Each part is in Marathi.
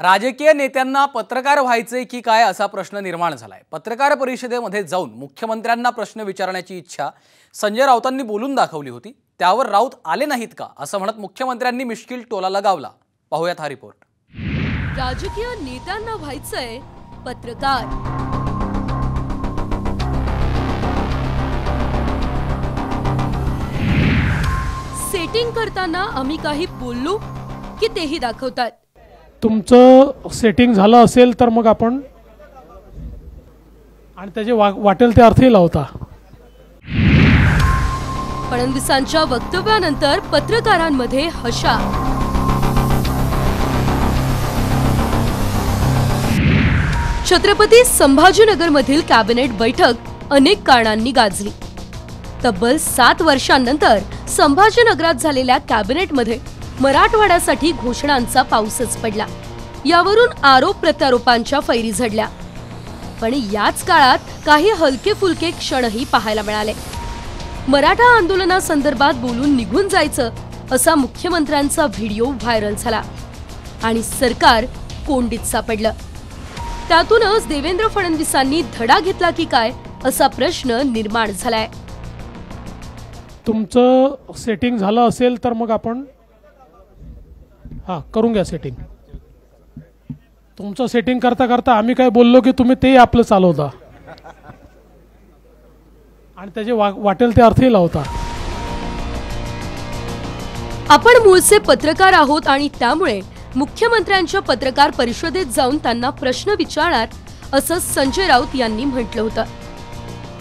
राजकीय नेत्यांना पत्रकार व्हायचे की काय असा प्रश्न निर्माण झालाय. पत्रकार परिषदेमध्ये जाऊन मुख्यमंत्र्यांना प्रश्न विचारण्याची इच्छा संजय राऊतांनी बोलून दाखवली होती. त्यावर राऊत आले नाहीत का? असं म्हणत मुख्यमंत्र्यांनी मिश्किल टोला लगावला पाहूयात हा रिपोर्ट. राजकीय नेत्यांना व्हायचंय पत्रकार. सेटिंग करताना आम्ही काही बोललो की तेही दाखवतात. तुमचं सेटिंग झालं असेल तर मग आपण आणि त्याचे वा वाटेल ते अर्थही लावता. फडणवीसांच्या वक्तव्यानंतर पत्रकारांमध्ये हशा छत्रपती संभाजीनगरमधील कॅबिनेट बैठक अनेक कारणांनी गाजली. तब्बल सात वर्षांनंतर संभाजीनगरात झालेल्या कॅबिनेटमध्ये मराठवाड्यासाठी घोषणांचा पाऊसच पडला. यावरून आरोप प्रत्यारोपांच्या फैरी झडल्या. पण याच काळात काही हलके फुलके क्षणही पाहायला मिळाले. मराठा आंदोलनासंदर्भात बोलून निघून जायचं असा मुख्यमंत्र्यांचा व्हिडिओ व्हायरल झाला आणि सरकार कोंडीत सापडलं. त्यातूनच देवेंद्र फडणवीसांनी धडा घेतला की काय असा प्रश्न निर्माण झालाय. तुमचं सेटिंग झालं असेल तर मग आपण हां करून घ्या सेटिंग तुमचं सेटिंग करता करता आम्ही काय बोललो की तुम्ही तेही आपलं चालवता. आणि त्याचे वा वाटेल ते अर्थही लावता. आपण मूळचे पत्रकार आहोत आणि त्यामुळे मुख्यमंत्र्यांच्या पत्रकार परिषदेत जाऊन त्यांना प्रश्न विचारणार असं संजय राऊत यांनी म्हटलं होतं.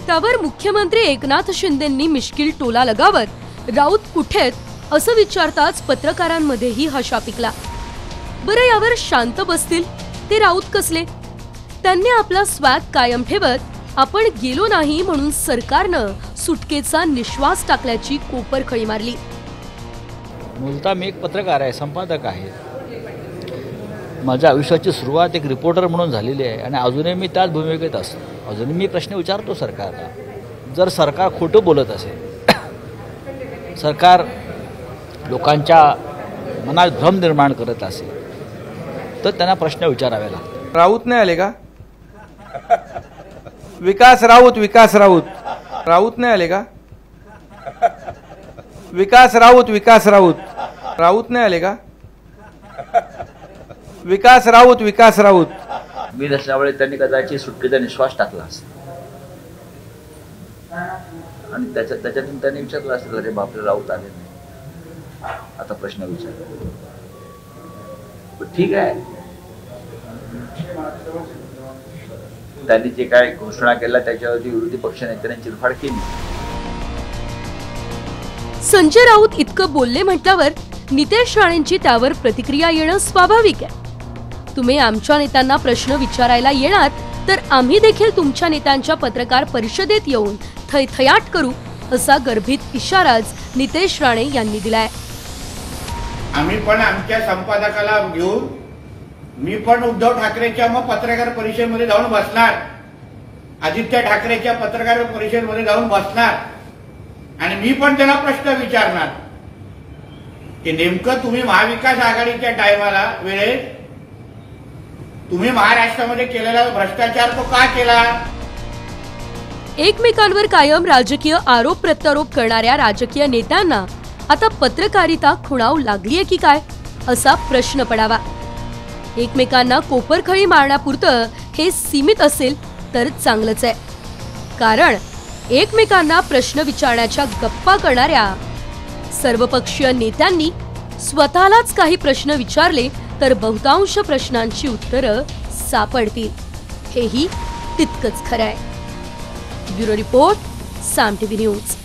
त्यावर मुख्यमंत्री एकनाथ शिंदेंनी मिश्किल टोला लगावत राऊत कुठेत असं विचारताच पत्रकारांमध्येही हशा पिकला. बरं यावर शांत बसतील? ते राऊत कसले? त्यांनी आपला स्वॅग कायम ठेवत आपण गेलो नाही म्हणून सरकारनं सुटकेचा निश्वास टाकल्याची कोपरखळी मारली. मुलता मी एक पत्रकार आहे संपादक आहे. माझ्या आयुष्याची सुरुवात एक रिपोर्टर म्हणून झालेली आहे आणि अजूनही मी त्याच भूमिकेत असतो. अजूनही मी प्रश्न विचारतो सरकारला. जर सरकार खोटं बोलत असेल सरकार लोकांच्या मनात भ्रम निर्माण करत असेल तर त्यांना प्रश्न विचारावे लागतात. राऊत नाही आले का? विकास राऊत विकास राऊत. राऊत नाही आले का? विकास राऊत विकास राऊत. राऊत नाही आले का? विकास राऊत विकास राऊत. मी नसल्यामुळे त्यांनी कदाचित सुटकेचा निश्वास टाकला असेल. आणि त्याच्या त्याच्यातून त्यांनी विचारलं असेल अरे बापरे राऊत आले नाही. आता प्रश्न विचार ठीक आहे. त्यांनी जे काय घोषणा केला त्याच्यावरती विरोधी पक्ष नेत्यांनी चिरफाड केली. संजय राऊत इतकं बोलले म्हटल्यावर नितेश राणेंची त्यावर प्रतिक्रिया येणं स्वाभाविक आहे. तुम्ही आमच्या नेत्यांना प्रश्न विचारायला येणार तर आम्ही देखील तुमच्या नेत्यांच्या पत्रकार परिषदेत येऊन थैथयाट करू असा गर्भित इशाराच नितेश राणे यांनी दिलाय. आम्ही पण आमच्या संपादकाला घेऊन मी पण उद्धव ठाकरेच्या मग पत्रकार परिषदेमध्ये जाऊन बसणार. आदित्य ठाकरेच्या पत्रकार परिषदेमध्ये जाऊन बसणार. आणि मी पण त्याला प्रश्न विचारणार की नेमकं तुम्ही महाविकास आघाडीच्या टायमाला वेळेत तुम्ही महाराष्ट्रामध्ये केलेला भ्रष्टाचार तो का केला? एकमेकांवर कायम राजकीय आरोप प्रत्यारोप करणाऱ्या राजकीय नेत्यांना आता पत्रकारिता खुणावू लागलीये की काय? असा प्रश्न पडावा. एकमेकांना कोपरखळी मारण्यापुरतं हे सीमित असेल तर चांगलंच आहे. कारण एकमेकांना प्रश्न विचारण्याच्या गप्पा करणाऱ्या सर्वपक्षीय नेत्यांनी स्वतःलाच काही प्रश्न विचारले तर बहुतांश प्रश्नांची उत्तरं सापडतील. हेही तितकंच खरं आहे. Bureau report Saam TV news.